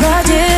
I did.